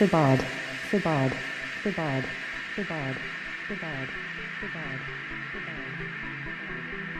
Sabad, Sabad, Sabad, Sabad, Sabad, Sabad, Sabad, Sabad.